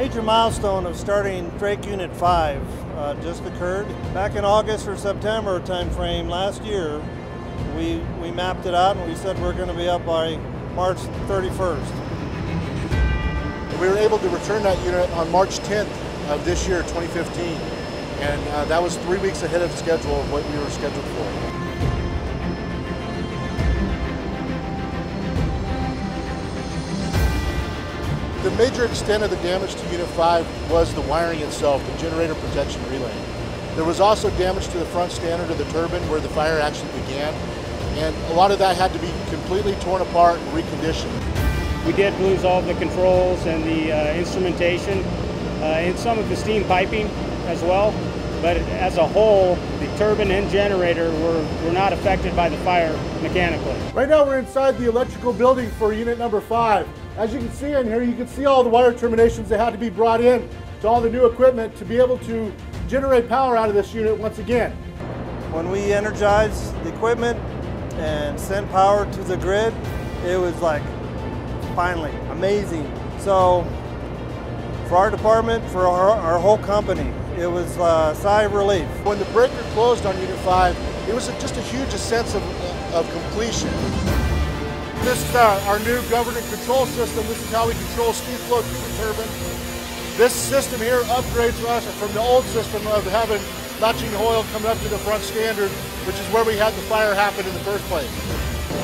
major milestone of starting Drake Unit 5 uh, just occurred. Back in August or September timeframe last year, we, we mapped it out and we said we're going to be up by March 31st. We were able to return that unit on March 10th of this year, 2015, and uh, that was three weeks ahead of schedule of what we were scheduled for. The major extent of the damage to Unit 5 was the wiring itself, the generator protection relay. There was also damage to the front standard of the turbine where the fire actually began, and a lot of that had to be completely torn apart and reconditioned. We did lose all the controls and the uh, instrumentation uh, and some of the steam piping as well, but as a whole, the turbine and generator were, were not affected by the fire mechanically. Right now we're inside the electrical building for unit number 5. As you can see in here, you can see all the wire terminations that had to be brought in to all the new equipment to be able to generate power out of this unit once again. When we energized the equipment and sent power to the grid, it was like, finally, amazing. So, for our department, for our, our whole company, it was a sigh of relief. When the breaker closed on Unit 5, it was just a huge sense of, of completion. This is uh, our new governance control system. This is how we control steam flow through the turbine. This system here upgrades us from the old system of having latching oil coming up to the front standard, which is where we had the fire happen in the first place.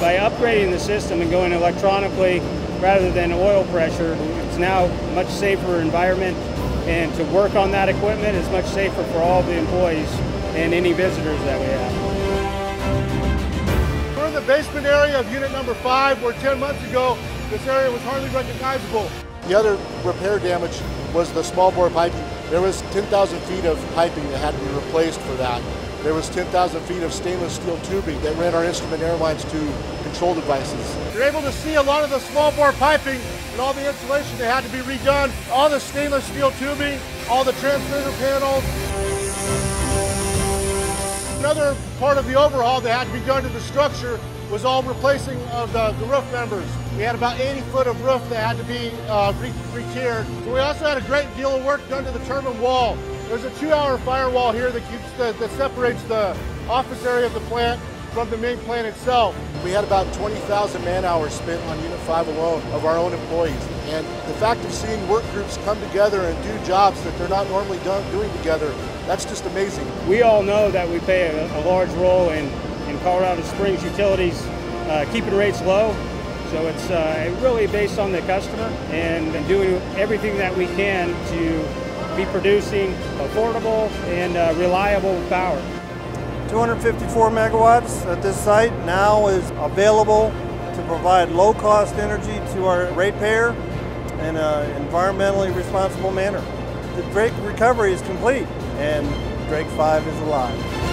By upgrading the system and going electronically rather than oil pressure, it's now a much safer environment and to work on that equipment is much safer for all the employees and any visitors that we have the basement area of unit number five, where 10 months ago, this area was hardly recognizable. The other repair damage was the small bore piping. There was 10,000 feet of piping that had to be replaced for that. There was 10,000 feet of stainless steel tubing that ran our instrument air lines to control devices. You're able to see a lot of the small bore piping and all the insulation that had to be redone, all the stainless steel tubing, all the transmitter panels, Another part of the overhaul that had to be done to the structure was all replacing of the, the roof members. We had about 80 foot of roof that had to be uh, re-tiered. So we also had a great deal of work done to the turbine wall. There's a two-hour firewall here that keeps the, that separates the office area of the plant from the main plant itself. We had about 20,000 man hours spent on Unit 5 alone of our own employees. And the fact of seeing work groups come together and do jobs that they're not normally done, doing together that's just amazing. We all know that we play a, a large role in, in Colorado Springs utilities uh, keeping rates low. So it's uh, really based on the customer and doing everything that we can to be producing affordable and uh, reliable power. 254 megawatts at this site now is available to provide low-cost energy to our ratepayer in an environmentally responsible manner. The Drake recovery is complete and Drake 5 is alive.